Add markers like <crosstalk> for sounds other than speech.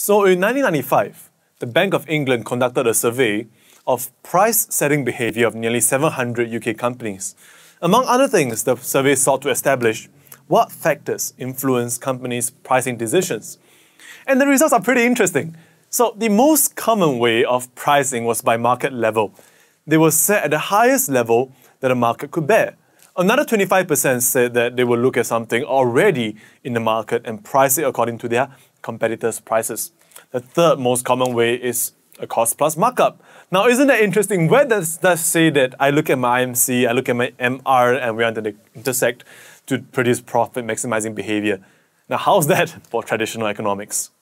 So in 1995, the Bank of England conducted a survey of price setting behavior of nearly 700 UK companies. Among other things, the survey sought to establish what factors influence companies' pricing decisions. And the results are pretty interesting. So, the most common way of pricing was by market level. They were set at the highest level that a market could bear. Another 25% said that they will look at something already in the market and price it according to their competitors' prices. The third most common way is a cost plus markup. Now, isn't that interesting? Where does that say that I look at my IMC, I look at my MR, and we want to intersect to produce profit maximizing behavior? Now, how's that <laughs> for traditional economics?